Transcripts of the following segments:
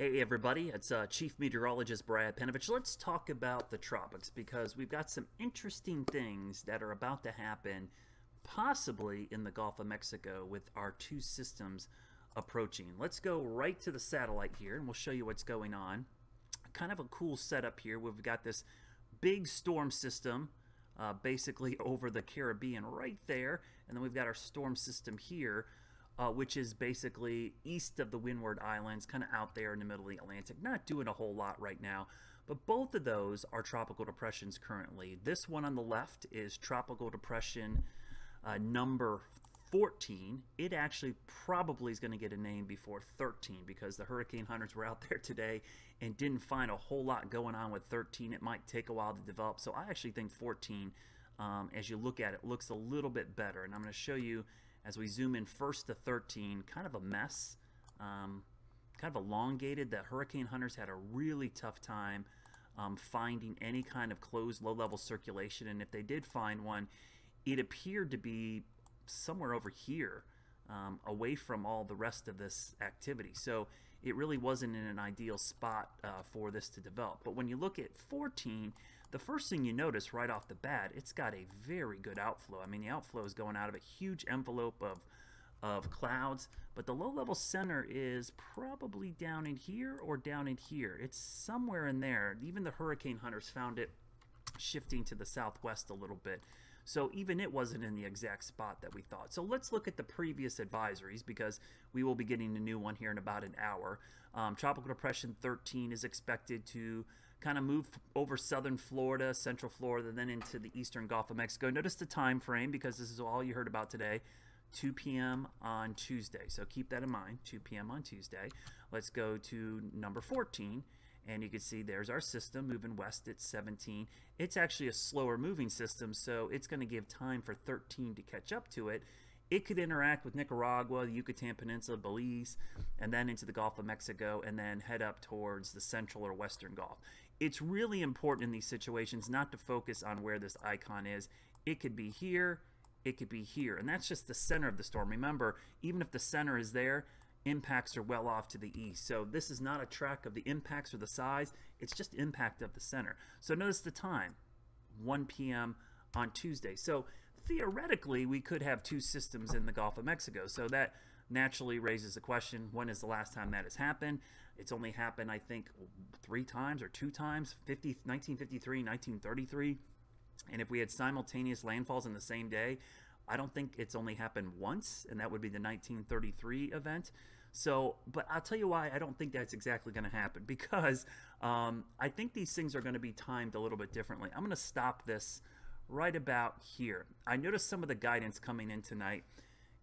Hey everybody, it's uh, Chief Meteorologist Brad Panovich. Let's talk about the tropics because we've got some interesting things that are about to happen possibly in the Gulf of Mexico with our two systems approaching. Let's go right to the satellite here and we'll show you what's going on. Kind of a cool setup here. We've got this big storm system uh, basically over the Caribbean right there and then we've got our storm system here uh, which is basically east of the Windward Islands, kind of out there in the middle of the Atlantic. Not doing a whole lot right now, but both of those are tropical depressions currently. This one on the left is tropical depression uh, number 14. It actually probably is going to get a name before 13 because the hurricane hunters were out there today and didn't find a whole lot going on with 13. It might take a while to develop. So I actually think 14, um, as you look at it, looks a little bit better. And I'm going to show you as we zoom in first to 13, kind of a mess, um, kind of elongated. The hurricane hunters had a really tough time um, finding any kind of closed low-level circulation, and if they did find one, it appeared to be somewhere over here, um, away from all the rest of this activity. So it really wasn't in an ideal spot uh, for this to develop. But when you look at 14, the first thing you notice right off the bat, it's got a very good outflow. I mean, the outflow is going out of a huge envelope of, of clouds, but the low-level center is probably down in here or down in here. It's somewhere in there. Even the hurricane hunters found it shifting to the southwest a little bit. So even it wasn't in the exact spot that we thought. So let's look at the previous advisories because we will be getting a new one here in about an hour. Um, Tropical Depression 13 is expected to kind of move over southern Florida, central Florida, then into the eastern Gulf of Mexico. Notice the time frame because this is all you heard about today. 2 p.m. on Tuesday. So keep that in mind, 2 p.m. on Tuesday. Let's go to number 14 and you can see there's our system moving west at 17 it's actually a slower moving system so it's going to give time for 13 to catch up to it it could interact with Nicaragua, the Yucatan Peninsula, Belize, and then into the Gulf of Mexico, and then head up towards the central or western Gulf. It's really important in these situations not to focus on where this icon is. It could be here, it could be here, and that's just the center of the storm. Remember, even if the center is there, impacts are well off to the east. So this is not a track of the impacts or the size, it's just impact of the center. So notice the time, 1 p.m. on Tuesday. So theoretically, we could have two systems in the Gulf of Mexico. So that naturally raises the question, when is the last time that has happened? It's only happened, I think, three times or two times, 50, 1953, 1933. And if we had simultaneous landfalls in the same day, I don't think it's only happened once, and that would be the 1933 event. So, but I'll tell you why I don't think that's exactly going to happen because um, I think these things are going to be timed a little bit differently. I'm going to stop this right about here. I noticed some of the guidance coming in tonight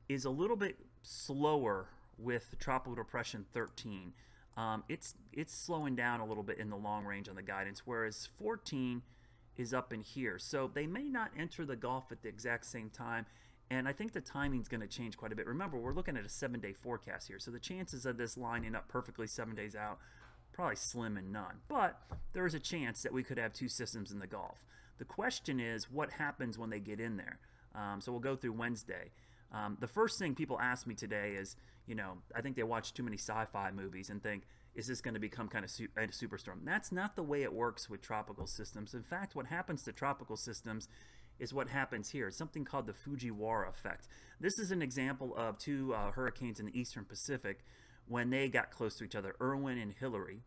is a little bit slower with Tropical Depression 13. Um, it's it's slowing down a little bit in the long range on the guidance, whereas 14 is up in here. So they may not enter the Gulf at the exact same time. And I think the timing is going to change quite a bit. Remember, we're looking at a seven day forecast here. So the chances of this lining up perfectly seven days out, probably slim and none. But there is a chance that we could have two systems in the Gulf. The question is, what happens when they get in there? Um, so we'll go through Wednesday. Um, the first thing people ask me today is, you know, I think they watch too many sci fi movies and think, is this going to become kind of su a superstorm? That's not the way it works with tropical systems. In fact, what happens to tropical systems is what happens here. It's something called the Fujiwara effect. This is an example of two uh, hurricanes in the eastern Pacific when they got close to each other, Irwin and Hilary.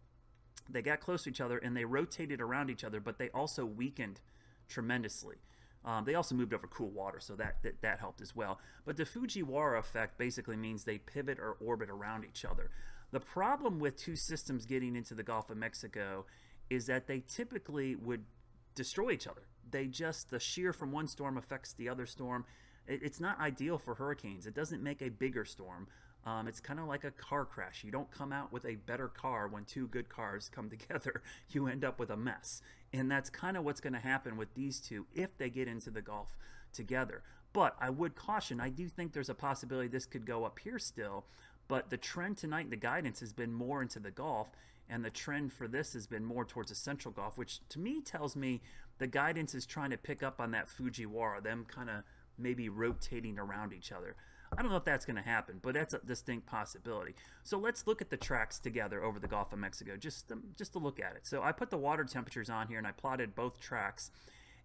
They got close to each other and they rotated around each other, but they also weakened tremendously. Um, they also moved over cool water, so that, that, that helped as well. But the Fujiwara effect basically means they pivot or orbit around each other. The problem with two systems getting into the Gulf of Mexico is that they typically would destroy each other. They just, the shear from one storm affects the other storm. It, it's not ideal for hurricanes. It doesn't make a bigger storm. Um, it's kind of like a car crash. You don't come out with a better car when two good cars come together. You end up with a mess. And that's kind of what's going to happen with these two if they get into the Gulf together. But I would caution, I do think there's a possibility this could go up here still. But the trend tonight, the guidance has been more into the Gulf, and the trend for this has been more towards the Central Gulf, which to me tells me the guidance is trying to pick up on that Fujiwara, them kind of maybe rotating around each other. I don't know if that's going to happen, but that's a distinct possibility. So let's look at the tracks together over the Gulf of Mexico, just to, just to look at it. So I put the water temperatures on here and I plotted both tracks.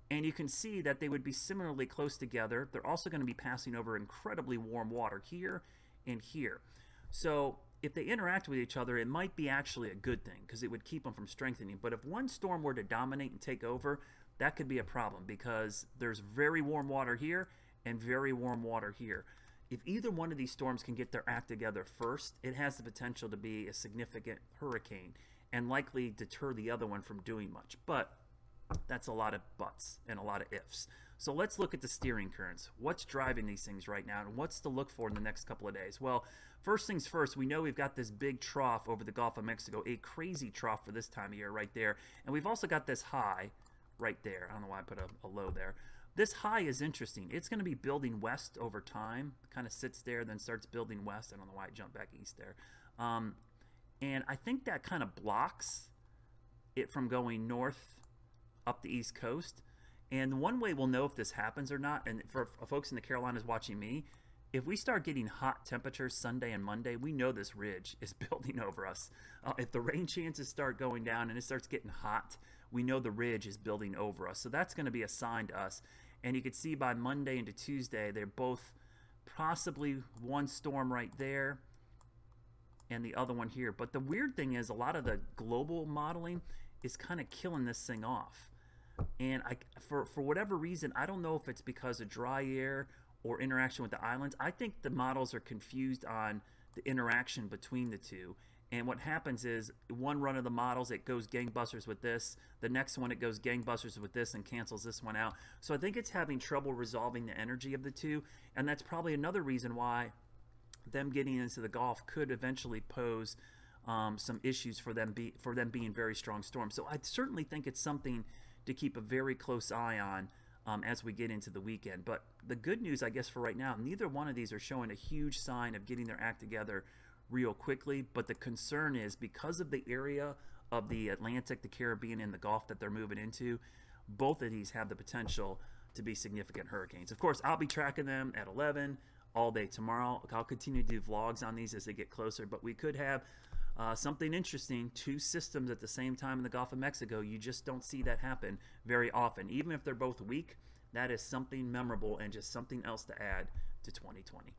And you can see that they would be similarly close together. They're also going to be passing over incredibly warm water here and here. So if they interact with each other, it might be actually a good thing because it would keep them from strengthening. But if one storm were to dominate and take over, that could be a problem because there's very warm water here and very warm water here. If either one of these storms can get their act together first, it has the potential to be a significant hurricane and likely deter the other one from doing much. But that's a lot of buts and a lot of ifs. So let's look at the steering currents. What's driving these things right now and what's to look for in the next couple of days? Well, first things first, we know we've got this big trough over the Gulf of Mexico, a crazy trough for this time of year right there. And we've also got this high right there. I don't know why I put a, a low there. This high is interesting. It's going to be building west over time. Kind of sits there, then starts building west. I don't know why it jumped back east there. Um, and I think that kind of blocks it from going north up the east coast. And one way we'll know if this happens or not, and for, folks in the Carolinas watching me, if we start getting hot temperatures Sunday and Monday, we know this ridge is building over us. Uh, if the rain chances start going down and it starts getting hot, we know the ridge is building over us. So that's going to be a sign to us. And you can see by Monday into Tuesday, they're both possibly one storm right there and the other one here. But the weird thing is a lot of the global modeling is kind of killing this thing off. And I, for, for whatever reason, I don't know if it's because of dry air or interaction with the islands. I think the models are confused on the interaction between the two. And what happens is one run of the models, it goes gangbusters with this. The next one, it goes gangbusters with this and cancels this one out. So I think it's having trouble resolving the energy of the two. And that's probably another reason why them getting into the Gulf could eventually pose um, some issues for them be for them being very strong storms. So I certainly think it's something to keep a very close eye on um, as we get into the weekend. But the good news, I guess, for right now, neither one of these are showing a huge sign of getting their act together real quickly. But the concern is because of the area of the Atlantic, the Caribbean, and the Gulf that they're moving into, both of these have the potential to be significant hurricanes. Of course, I'll be tracking them at 11 all day tomorrow. I'll continue to do vlogs on these as they get closer, but we could have uh, something interesting, two systems at the same time in the Gulf of Mexico. You just don't see that happen very often. Even if they're both weak, that is something memorable and just something else to add to 2020.